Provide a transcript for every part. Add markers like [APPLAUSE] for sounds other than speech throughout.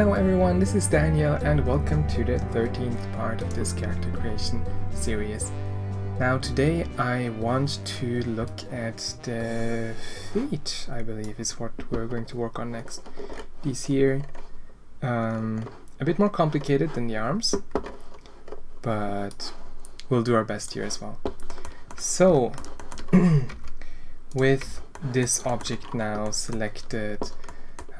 Hello everyone, this is Daniel and welcome to the 13th part of this character creation series. Now today I want to look at the feet, I believe is what we're going to work on next. These here, um, a bit more complicated than the arms, but we'll do our best here as well. So, [CLEARS THROAT] with this object now selected,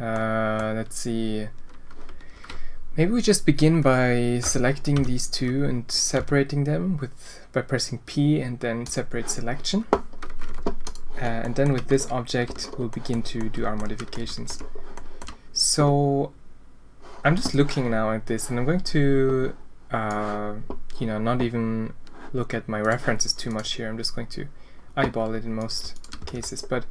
uh, let's see, maybe we just begin by selecting these two and separating them with by pressing P and then separate selection. Uh, and then with this object we'll begin to do our modifications. So I'm just looking now at this and I'm going to uh, you know not even look at my references too much here. I'm just going to eyeball it in most cases. But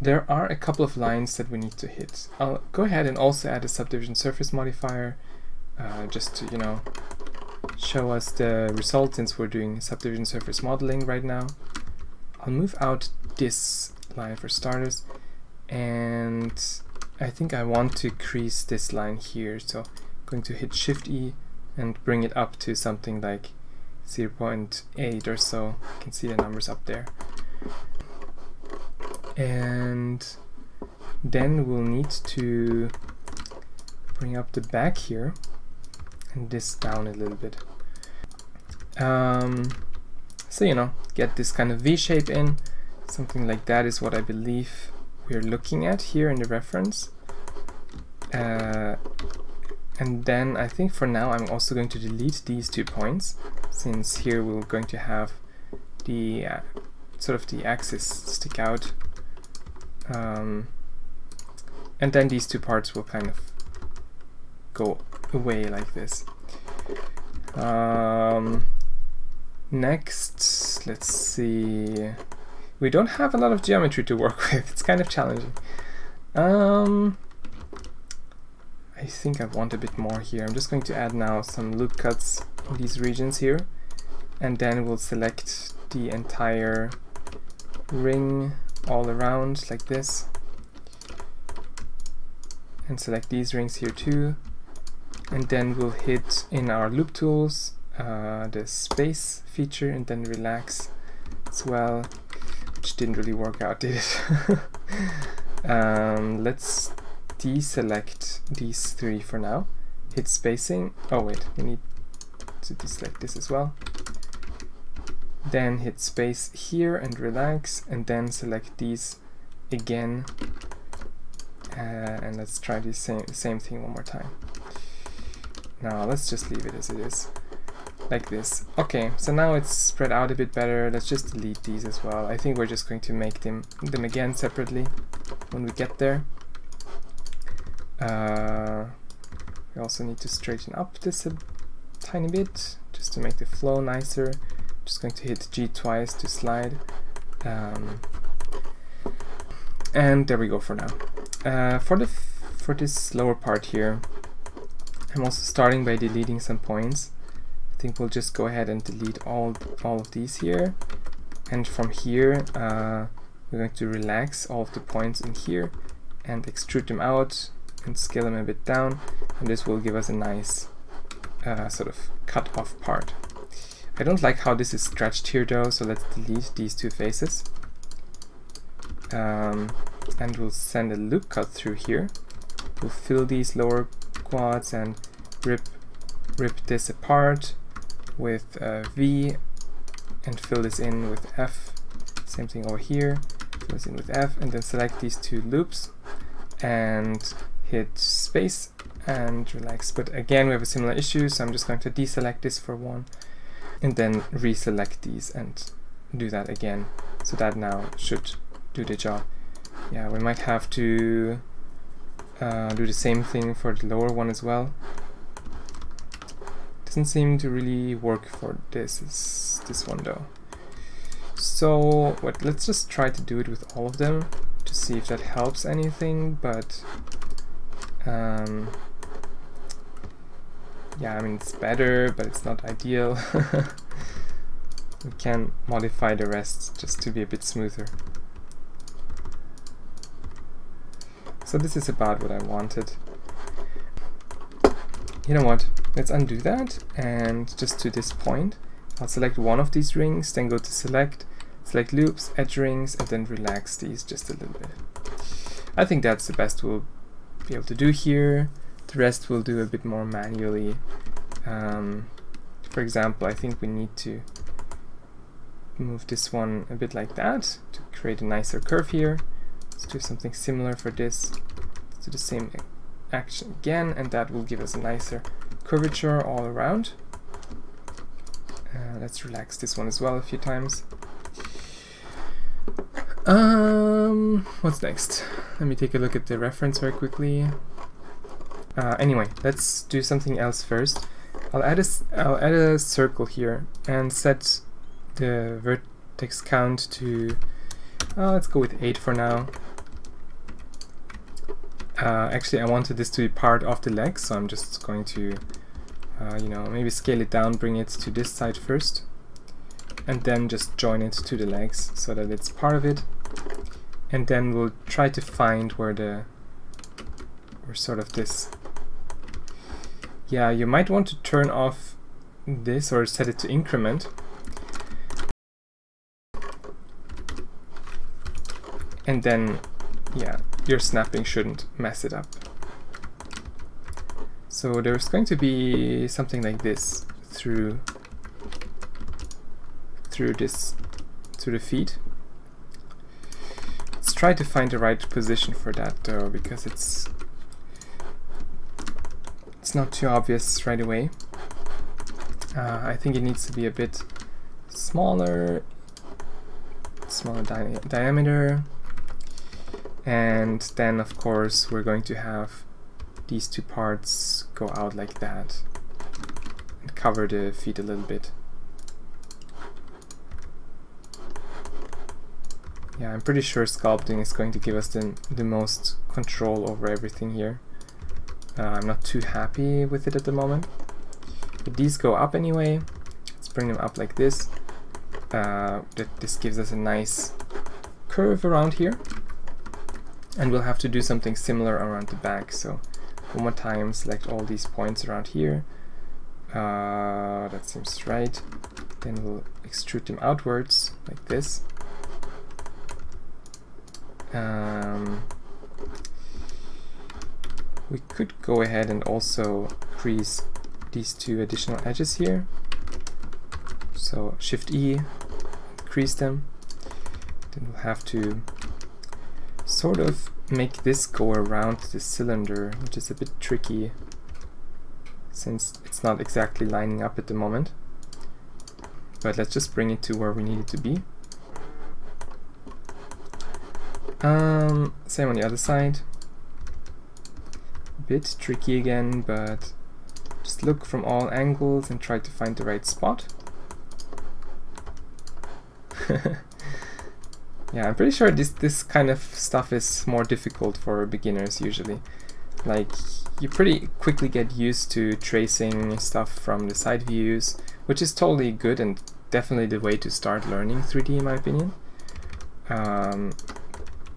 there are a couple of lines that we need to hit. I'll go ahead and also add a subdivision surface modifier uh, just to, you know, show us the result since we're doing subdivision surface modeling right now. I'll move out this line for starters and I think I want to crease this line here so I'm going to hit shift E and bring it up to something like 0.8 or so. You can see the numbers up there. And then we'll need to bring up the back here and this down a little bit. Um, so, you know, get this kind of V shape in. Something like that is what I believe we're looking at here in the reference. Uh, and then I think for now I'm also going to delete these two points since here we're going to have the uh, sort of the axis stick out um, and then these two parts will kind of go away like this. Um, next, let's see. We don't have a lot of geometry to work [LAUGHS] with. It's kind of challenging. Um, I think I want a bit more here. I'm just going to add now some loop cuts in these regions here and then we'll select the entire ring all around like this and select these rings here too and then we'll hit in our loop tools uh, the space feature and then relax as well which didn't really work out [LAUGHS] did it um, let's deselect these three for now. Hit spacing. Oh wait, we need to deselect this as well. Then hit space here and relax, and then select these again. Uh, and let's try the same, same thing one more time. Now let's just leave it as it is like this. Okay, so now it's spread out a bit better. Let's just delete these as well. I think we're just going to make them them again separately when we get there. Uh, we also need to straighten up this a tiny bit just to make the flow nicer. Just going to hit G twice to slide. Um, and there we go for now. Uh, for the for this lower part here, I'm also starting by deleting some points. I think we'll just go ahead and delete all all of these here, and from here uh, we're going to relax all of the points in here and extrude them out and scale them a bit down and this will give us a nice uh, sort of cut off part. I don't like how this is stretched here though, so let's delete these two faces. Um, and we'll send a loop cut through here. We'll fill these lower quads and rip, rip this apart with uh, V and fill this in with F. Same thing over here, fill this in with F and then select these two loops and hit space and relax. But again, we have a similar issue, so I'm just going to deselect this for one and then reselect these and do that again. So that now should do the job. Yeah, we might have to uh, do the same thing for the lower one as well. Doesn't seem to really work for this, this one though. So what, let's just try to do it with all of them to see if that helps anything, but um, yeah, I mean, it's better, but it's not ideal. [LAUGHS] we can modify the rest just to be a bit smoother. So this is about what I wanted. you know what, let's undo that and just to this point, I'll select one of these rings, then go to select, select loops, edge rings, and then relax these just a little bit. I think that's the best we'll be able to do here. Rest we'll do a bit more manually. Um, for example, I think we need to move this one a bit like that to create a nicer curve here. Let's do something similar for this. Let's do the same action again, and that will give us a nicer curvature all around. Uh, let's relax this one as well a few times. Um, what's next? Let me take a look at the reference very quickly. Uh, anyway, let's do something else first. I'll add a, I'll add a circle here and set the vertex count to, uh, let's go with 8 for now. Uh, actually, I wanted this to be part of the leg, so I'm just going to, uh, you know, maybe scale it down, bring it to this side first, and then just join it to the legs so that it's part of it. And then we'll try to find where the, where sort of this, yeah, you might want to turn off this or set it to increment. And then, yeah, your snapping shouldn't mess it up. So there's going to be something like this through through this to the feet. Let's try to find the right position for that though, because it's it's not too obvious right away. Uh, I think it needs to be a bit smaller, smaller di diameter, and then of course we're going to have these two parts go out like that and cover the feet a little bit. Yeah, I'm pretty sure sculpting is going to give us the, the most control over everything here. Uh, I'm not too happy with it at the moment. But these go up anyway. Let's bring them up like this. Uh, that this gives us a nice curve around here and we'll have to do something similar around the back so one more time select all these points around here uh, that seems right then we'll extrude them outwards like this um, we could go ahead and also crease these two additional edges here so shift E crease them then we'll have to sort of make this go around the cylinder, which is a bit tricky since it's not exactly lining up at the moment. But let's just bring it to where we need it to be. Um, same on the other side. Bit tricky again, but just look from all angles and try to find the right spot. [LAUGHS] Yeah, I'm pretty sure this, this kind of stuff is more difficult for beginners usually. Like, you pretty quickly get used to tracing stuff from the side views, which is totally good and definitely the way to start learning 3D in my opinion. Um,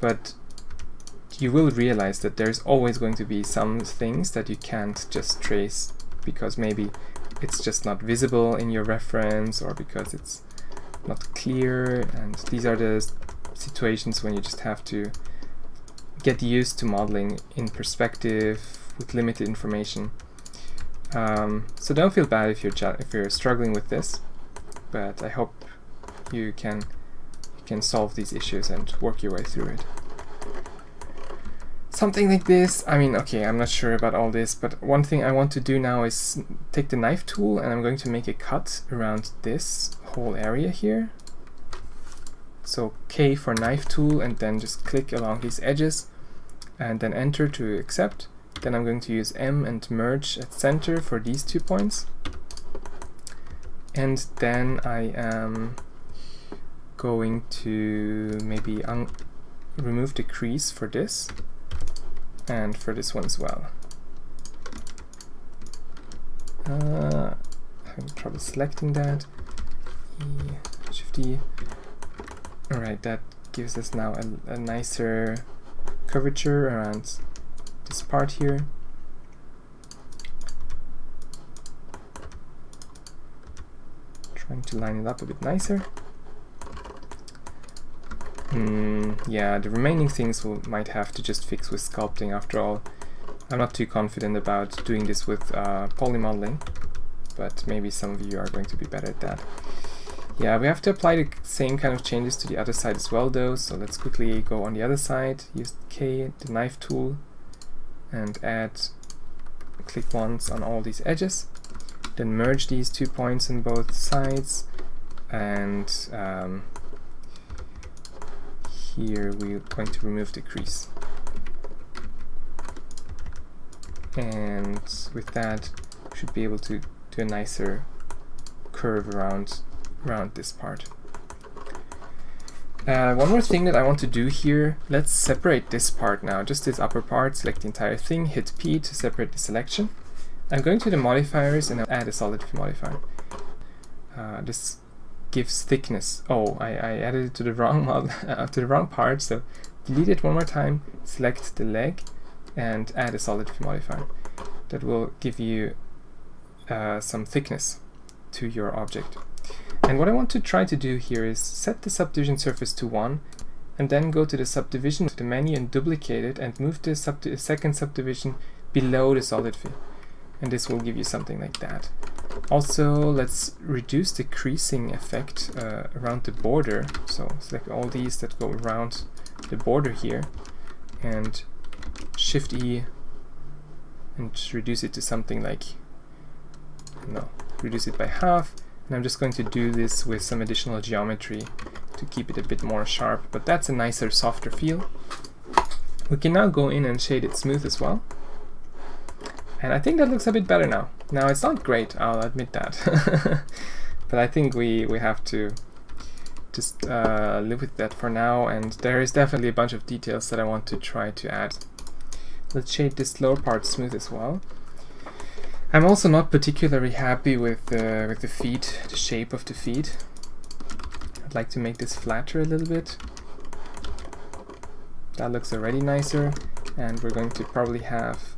but you will realize that there's always going to be some things that you can't just trace because maybe it's just not visible in your reference or because it's not clear and these are the situations when you just have to get used to modeling in perspective with limited information. Um, so don't feel bad if you're if you're struggling with this, but I hope you can you can solve these issues and work your way through it. Something like this, I mean, okay, I'm not sure about all this, but one thing I want to do now is take the knife tool and I'm going to make a cut around this whole area here. So K for knife tool and then just click along these edges and then enter to accept. Then I'm going to use M and merge at center for these two points. And then I am going to maybe remove the crease for this and for this one as well. Uh, having trouble selecting that. E, Shift D. Alright, that gives us now a, a nicer curvature around this part here. Trying to line it up a bit nicer. Hmm, yeah, the remaining things we might have to just fix with sculpting after all. I'm not too confident about doing this with uh, polymodeling, but maybe some of you are going to be better at that. Yeah, we have to apply the same kind of changes to the other side as well though, so let's quickly go on the other side, use K, the knife tool, and add, click once on all these edges, then merge these two points on both sides, and um, here we're going to remove the crease. And with that, should be able to do a nicer curve around, around this part. Uh, one more thing that I want to do here, let's separate this part now, just this upper part, select the entire thing, hit P to separate the selection. I'm going to the modifiers and I'll add a solid modifier. Uh, this gives thickness. Oh, I, I added it to the wrong model, [LAUGHS] uh, to the wrong part, so delete it one more time, select the leg, and add a solid modifier. That will give you uh, some thickness to your object. And what I want to try to do here is set the subdivision surface to 1, and then go to the subdivision to the menu and duplicate it, and move the subdi second subdivision below the Solidify. And this will give you something like that. Also, let's reduce the creasing effect uh, around the border. So select all these that go around the border here and Shift E and reduce it to something like, no, reduce it by half. And I'm just going to do this with some additional geometry to keep it a bit more sharp, but that's a nicer, softer feel. We can now go in and shade it smooth as well. And I think that looks a bit better now. Now it's not great, I'll admit that. [LAUGHS] but I think we, we have to just uh, live with that for now and there is definitely a bunch of details that I want to try to add. Let's shade this lower part smooth as well. I'm also not particularly happy with, uh, with the feet, the shape of the feet. I'd like to make this flatter a little bit. That looks already nicer and we're going to probably have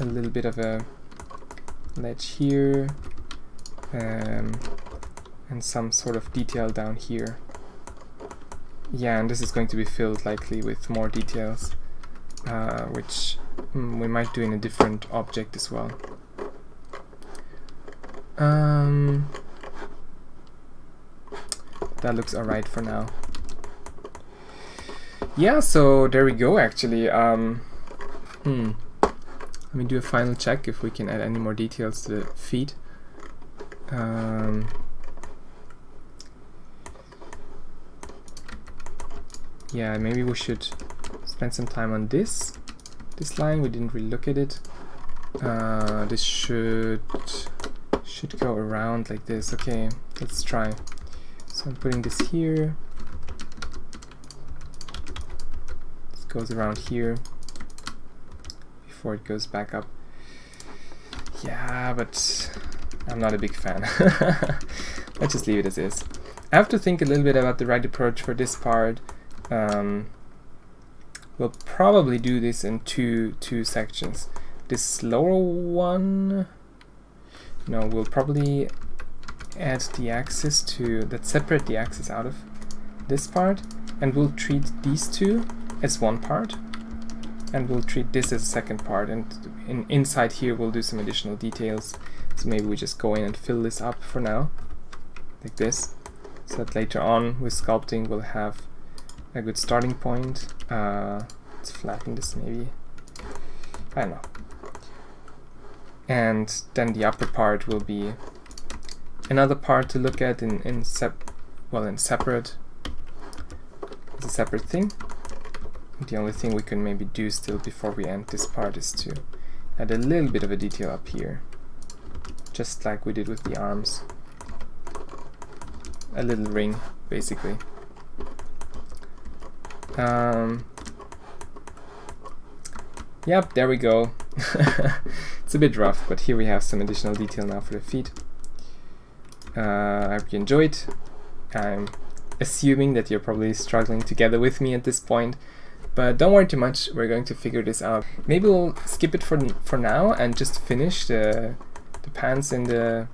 a little bit of a ledge here um, and some sort of detail down here. Yeah, and this is going to be filled likely with more details, uh, which mm, we might do in a different object as well. Um, that looks alright for now. Yeah, so there we go actually. Um, hmm. Let me do a final check if we can add any more details to the feed. Um, yeah, maybe we should spend some time on this. This line, we didn't really look at it. Uh, this should should go around like this. Okay, let's try. So I'm putting this here. This goes around here before it goes back up. Yeah, but I'm not a big fan. [LAUGHS] Let's just leave it as is. I have to think a little bit about the right approach for this part. Um, we'll probably do this in two two sections. This lower one, no, we'll probably add the axis to that separate the axis out of this part, and we'll treat these two as one part and we'll treat this as a second part and in, inside here we'll do some additional details. So maybe we just go in and fill this up for now like this so that later on with sculpting we'll have a good starting point. Uh, let's flatten this maybe. I don't know. And then the upper part will be another part to look at in, in sep well in separate it's a separate thing the only thing we can maybe do still before we end this part is to add a little bit of a detail up here. Just like we did with the arms. A little ring, basically. Um, yep, there we go. [LAUGHS] it's a bit rough, but here we have some additional detail now for the feet. Uh, I hope you enjoyed. I'm assuming that you're probably struggling together with me at this point. But don't worry too much, we're going to figure this out. Maybe we'll skip it for for now and just finish the, the pants and the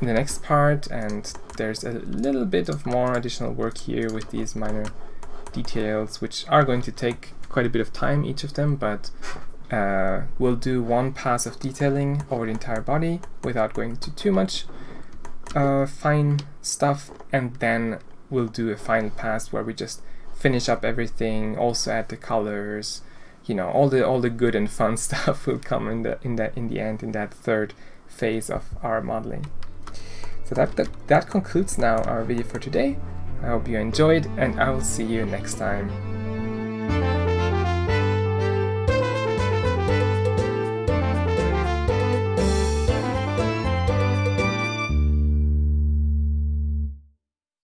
in the next part. And there's a little bit of more additional work here with these minor details which are going to take quite a bit of time each of them. But uh, we'll do one pass of detailing over the entire body without going to too much uh, fine stuff. And then we'll do a final pass where we just finish up everything also add the colors you know all the all the good and fun [LAUGHS] stuff will come in the in the in the end in that third phase of our modeling. So that, that that concludes now our video for today. I hope you enjoyed and I will see you next time